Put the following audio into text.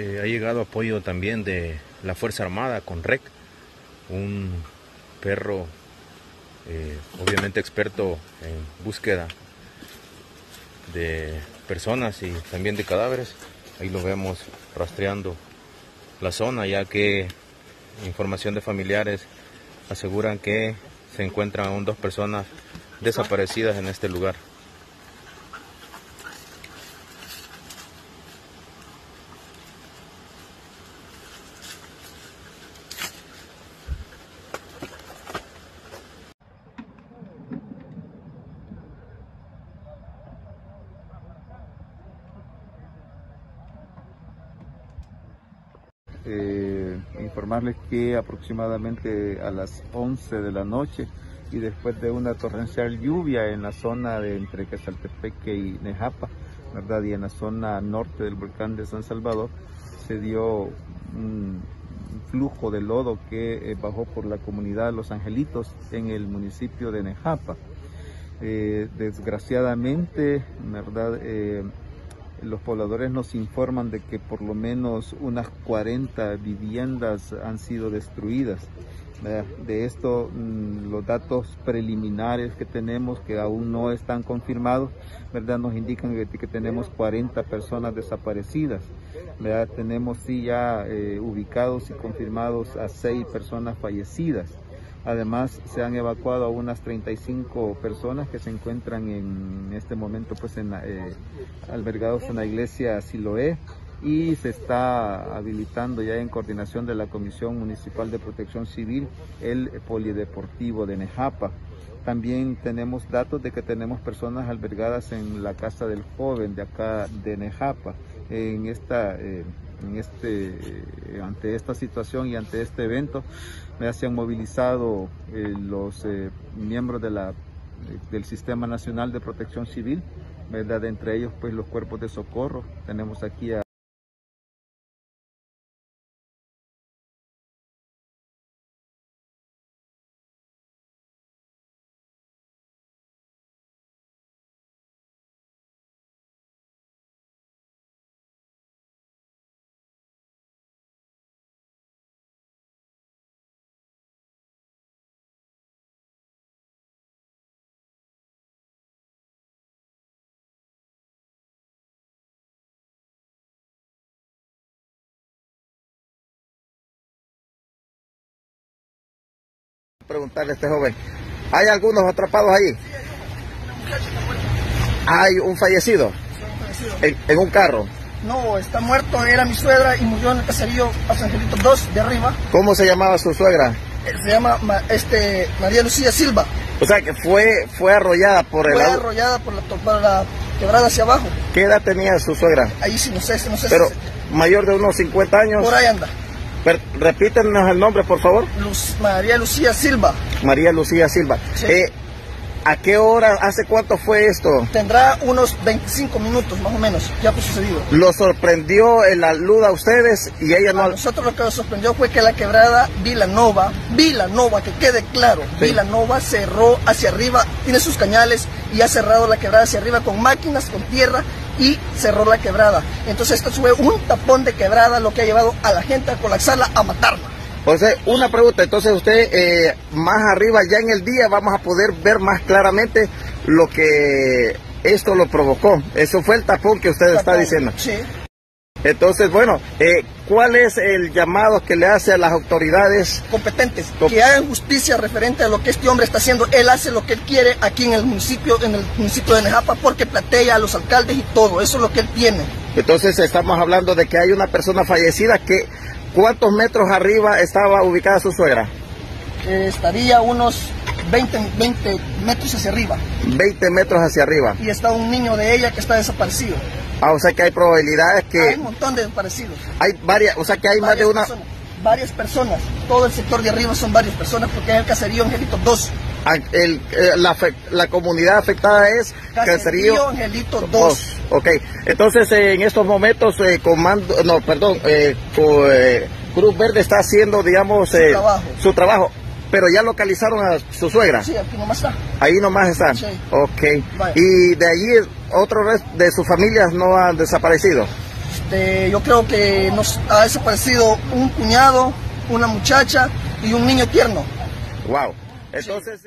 Eh, ha llegado apoyo también de la Fuerza Armada con REC, un perro eh, obviamente experto en búsqueda de personas y también de cadáveres. Ahí lo vemos rastreando la zona ya que información de familiares aseguran que se encuentran aún dos personas desaparecidas en este lugar. Eh, informarles que aproximadamente a las 11 de la noche y después de una torrencial lluvia en la zona de entre Quesaltepeque y Nejapa, ¿verdad? Y en la zona norte del volcán de San Salvador se dio un flujo de lodo que eh, bajó por la comunidad de Los Angelitos en el municipio de Nejapa. Eh, desgraciadamente, ¿verdad? Los pobladores nos informan de que por lo menos unas 40 viviendas han sido destruidas. De esto, mm, los datos preliminares que tenemos, que aún no están confirmados, ¿verdad? nos indican que, tenemos 40 personas desaparecidas. Tenemos sí ya eh, ubicados y confirmados a 6 personas fallecidas. Además, se han evacuado a unas 35 personas que se encuentran en este momento pues, en, eh, albergados en la iglesia Siloé y se está habilitando ya en coordinación de la Comisión Municipal de Protección Civil el polideportivo de Nejapa. También tenemos datos de que tenemos personas albergadas en la casa del joven de acá de Nejapa. En esta, eh, en este, eh, ante esta situación y ante este evento, se han movilizado eh, los miembros de la, del Sistema Nacional de Protección Civil, ¿verdad? entre ellos pues los cuerpos de socorro. Tenemos aquí a preguntarle a este joven, ¿hay algunos atrapados allí? ¿Hay un fallecido? ¿En, un carro? No, está muerto, era mi suegra y murió en el caserío a San Angelito 2 de arriba. ¿Cómo se llamaba su suegra? Eh, se llama este, María Lucía Silva. O sea que fue, fue arrollada por el... Fue arrollada por la, por la quebrada hacia abajo. ¿Qué edad tenía su suegra? Ahí sí, no sé, no sé. Pero mayor de unos 50 años. Por ahí anda repítenos el nombre, por favor. María Lucía Silva. María Lucía Silva. Eh, ¿A qué hora, hace cuánto fue esto? Tendrá unos 25 minutos más o menos, ya fue sucedido. ¿Lo sorprendió la luz a ustedes y ella no? A nosotros lo que nos sorprendió fue que la quebrada Vilanova, Vilanova, que quede claro, Vilanova cerró hacia arriba, tiene sus cañales y ha cerrado la quebrada hacia arriba con máquinas, con tierra y cerró la quebrada. Entonces esto fue un tapón de quebrada lo que ha llevado a la gente a colapsarla, a matarla. José, una pregunta, entonces usted eh, más arriba ya en el día vamos a poder ver más claramente lo que esto lo provocó. Eso fue el tapón que usted está diciendo. Sí. Entonces, bueno, eh, ¿cuál es el llamado que le hace a las autoridades competentes? que hagan justicia referente a lo que este hombre está haciendo. Él hace lo que él quiere aquí en el municipio, en el municipio de Nejapa, porque platea a los alcaldes y todo. Eso es lo que él tiene. Entonces estamos hablando de que hay una persona fallecida que ¿cuántos metros arriba estaba ubicada su suegra? Eh, estaría unos 20, 20 metros hacia arriba. 20 metros hacia arriba. Y está un niño de ella que está desaparecido. Ah, o sea que hay probabilidades que... Hay un montón de desaparecidos. Hay varias, o sea que hay más de una... varias personas, todo el sector de arriba son varias personas porque es el caserío Angelito 2. Ah, el, eh, la, la, comunidad afectada es Caserío, Angelito 2. Ok, entonces eh, en estos momentos eh, comando, no, perdón, Cruz Verde está haciendo, digamos, su trabajo. Su trabajo. Pero ya localizaron a su suegra. Sí, aquí nomás está. Ahí nomás está. Sí. Ok. Y de allí otros de sus familias no han desaparecido. Este, yo creo que nos ha desaparecido un cuñado, una muchacha y un niño tierno. Wow. Entonces.